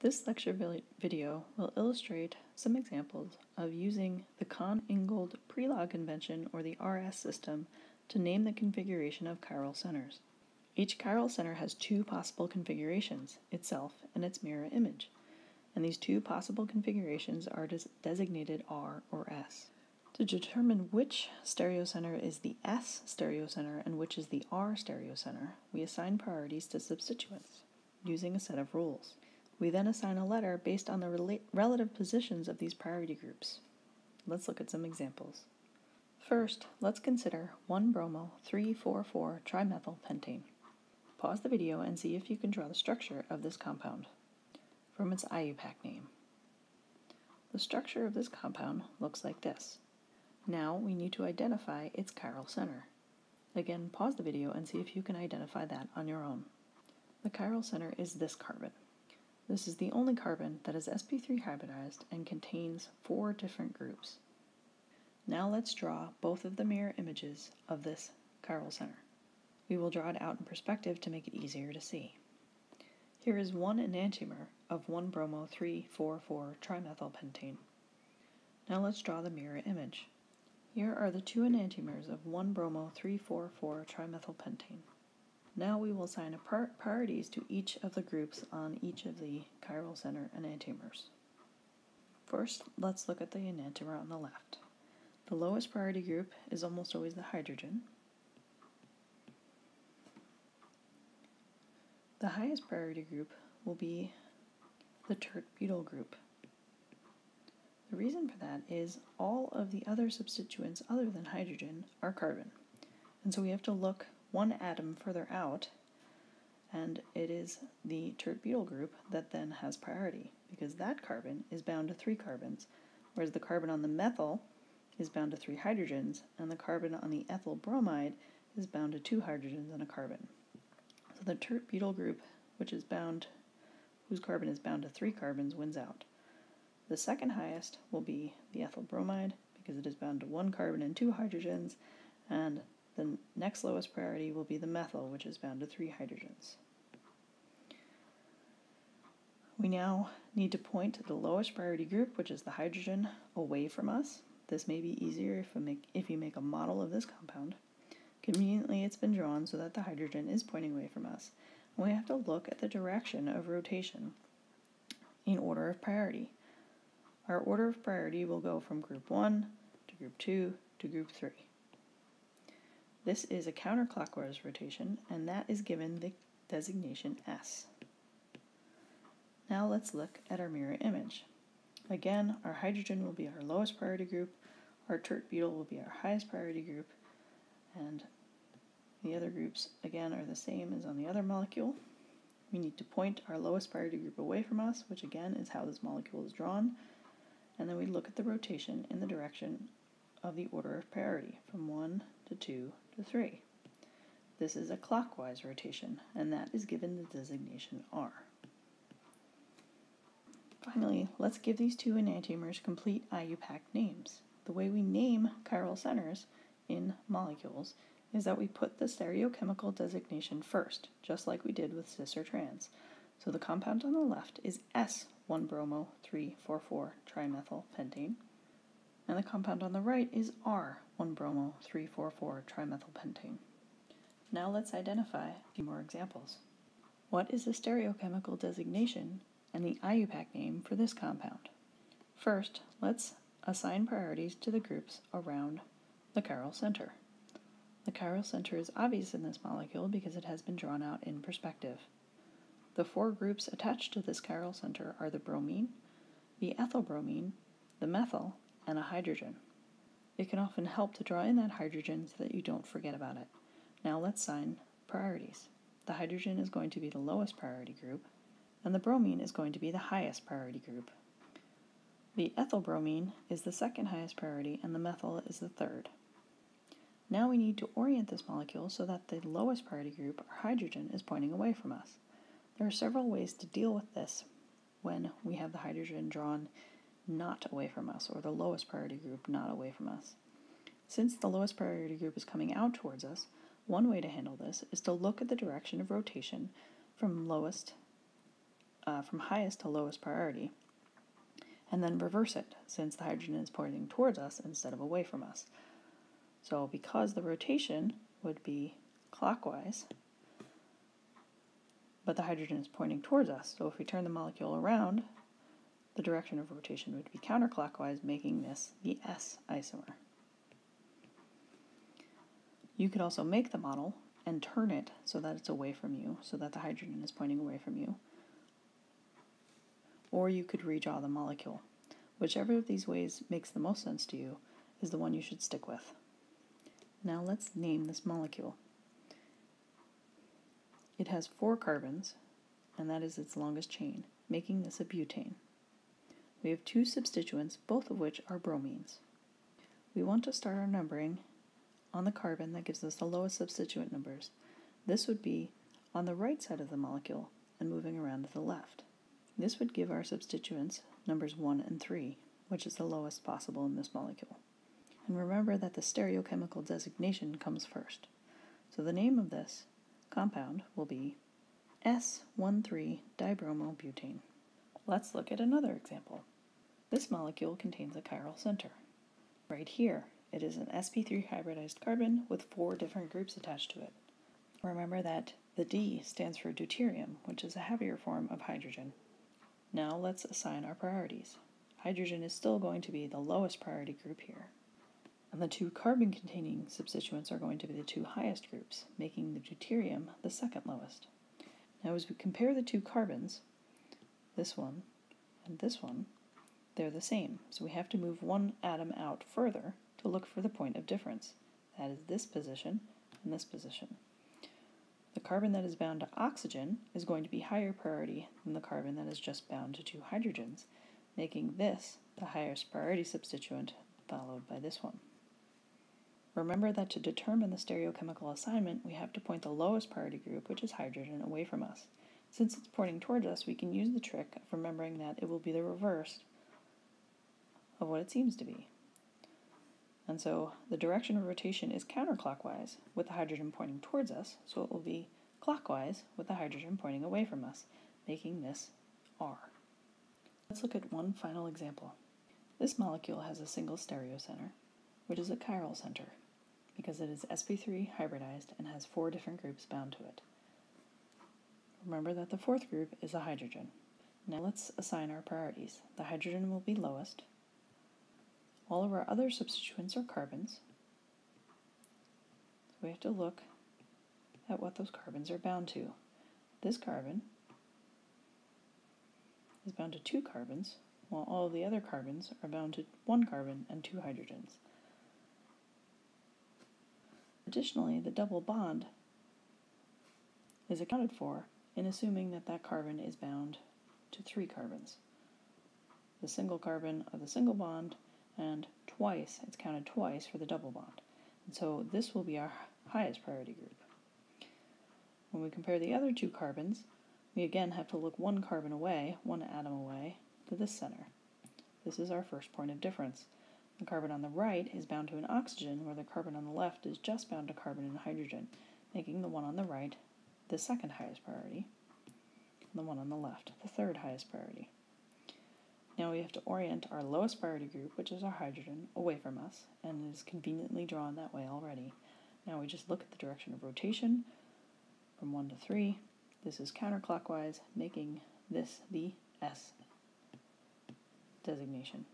This lecture video will illustrate some examples of using the Cahn-Ingold Prelog convention or the RS system to name the configuration of chiral centers. Each chiral center has two possible configurations, itself and its mirror image, and these two possible configurations are designated R or S. To determine which stereocenter is the S stereocenter and which is the R stereocenter, we assign priorities to substituents using a set of rules. We then assign a letter based on the rela- relative positions of these priority groups. Let's look at some examples. First, let's consider 1-bromo 3,4,4 trimethylpentane. Pause the video and see if you can draw the structure of this compound from its IUPAC name. The structure of this compound looks like this. Now we need to identify its chiral center. Again, pause the video and see if you can identify that on your own. The chiral center is this carbon. This is the only carbon that is sp3 hybridized and contains four different groups. Now let's draw both of the mirror images of this chiral center. We will draw it out in perspective to make it easier to see. Here is one enantiomer of 1-bromo 3,4,4 trimethylpentane. Now let's draw the mirror image. Here are the two enantiomers of 1-bromo 3,4,4 trimethylpentane. Now we will assign priorities to each of the groups on each of the chiral center and enantiomers. First, let's look at the enantiomer on the left. The lowest priority group is almost always the hydrogen. The highest priority group will be the tert butyl group. The reason for that is all of the other substituents other than hydrogen are carbon. And so we have to look one atom further out, and it is the tert-butyl group that then has priority, because that carbon is bound to three carbons, whereas the carbon on the methyl is bound to three hydrogens, and the carbon on the ethyl bromide is bound to two hydrogens and a carbon. So the tert-butyl group, which is bound, whose carbon is bound to three carbons, wins out. The second highest will be the ethyl bromide, because it is bound to one carbon and two hydrogens, and the next lowest priority will be the methyl, which is bound to three hydrogens. We now need to point the lowest priority group, which is the hydrogen, away from us. This may be easier if, make, if you make a model of this compound. Conveniently, it's been drawn so that the hydrogen is pointing away from us. And we have to look at the direction of rotation in order of priority. Our order of priority will go from group 1 to group 2 to group 3. This is a counterclockwise rotation, and that is given the designation S. Now let's look at our mirror image. Again, our hydrogen will be our lowest priority group, our tert-butyl will be our highest priority group, and the other groups, again, are the same as on the other molecule. We need to point our lowest priority group away from us, which again is how this molecule is drawn, and then we look at the rotation in the direction of the order of priority, from 1 to 2 to 3. This is a clockwise rotation, and that is given the designation R. Finally, let's give these two enantiomers complete IUPAC names. The way we name chiral centers in molecules is that we put the stereochemical designation first, just like we did with cis or trans. So the compound on the left is S1-bromo 3,4,4-trimethylpentane, and the compound on the right is R1-bromo 3,4,4-trimethylpentane. Now let's identify a few more examples. What is the stereochemical designation and the IUPAC name for this compound? First, let's assign priorities to the groups around the chiral center. The chiral center is obvious in this molecule because it has been drawn out in perspective. The four groups attached to this chiral center are the bromine, the ethylbromine, the methyl, and a hydrogen. It can often help to draw in that hydrogen so that you don't forget about it. Now let's sign priorities. The hydrogen is going to be the lowest priority group, and the bromine is going to be the highest priority group. The ethyl bromine is the second highest priority, and the methyl is the third. Now we need to orient this molecule so that the lowest priority group, our hydrogen, is pointing away from us. There are several ways to deal with this when we have the hydrogen drawn not away from us, or the lowest priority group not away from us. Since the lowest priority group is coming out towards us, one way to handle this is to look at the direction of rotation from lowest uh, from highest to lowest priority, and then reverse it since the hydrogen is pointing towards us instead of away from us. So because the rotation would be clockwise, but the hydrogen is pointing towards us, so if we turn the molecule around, the direction of rotation would be counterclockwise, making this the S isomer. You could also make the model and turn it so that it's away from you, so that the hydrogen is pointing away from you. Or you could redraw the molecule. Whichever of these ways makes the most sense to you is the one you should stick with. Now let's name this molecule. It has four carbons, and that is its longest chain, making this a butane. We have two substituents, both of which are bromines. We want to start our numbering on the carbon that gives us the lowest substituent numbers. This would be on the right side of the molecule and moving around to the left. This would give our substituents numbers 1 and 3, which is the lowest possible in this molecule. And remember that the stereochemical designation comes first. So the name of this compound will be S13-dibromobutane. Let's look at another example. This molecule contains a chiral center. Right here, it is an sp3 hybridized carbon with four different groups attached to it. Remember that the D stands for deuterium, which is a heavier form of hydrogen. Now let's assign our priorities. Hydrogen is still going to be the lowest priority group here. And the two carbon containing substituents are going to be the two highest groups, making the deuterium the second lowest. Now, as we compare the two carbons, this one and this one, they're the same. So we have to move one atom out further to look for the point of difference. That is this position and this position. The carbon that is bound to oxygen is going to be higher priority than the carbon that is just bound to two hydrogens, making this the highest priority substituent, followed by this one. Remember that to determine the stereochemical assignment, we have to point the lowest priority group, which is hydrogen, away from us. Since it's pointing towards us, we can use the trick of remembering that it will be the reverse of what it seems to be. And so the direction of rotation is counterclockwise with the hydrogen pointing towards us, so it will be clockwise with the hydrogen pointing away from us, making this R. Let's look at one final example. This molecule has a single stereocenter, which is a chiral center, because it is sp3 hybridized and has four different groups bound to it. Remember that the fourth group is a hydrogen. Now let's assign our priorities. The hydrogen will be lowest, all of our other substituents are carbons. So we have to look at what those carbons are bound to. This carbon is bound to two carbons, while all of the other carbons are bound to one carbon and two hydrogens. Additionally, the double bond is accounted for in assuming that that carbon is bound to three carbons. The single carbon of the single bond and twice, it's counted twice for the double bond. And so this will be our highest priority group. When we compare the other two carbons, we again have to look one carbon away, one atom away, to this center. This is our first point of difference. The carbon on the right is bound to an oxygen, where the carbon on the left is just bound to carbon and hydrogen, making the one on the right the second highest priority, the one on the left the third highest priority. Now we have to orient our lowest priority group, which is our hydrogen, away from us, and it is conveniently drawn that way already. Now we just look at the direction of rotation from 1 to 3. This is counterclockwise, making this the S designation.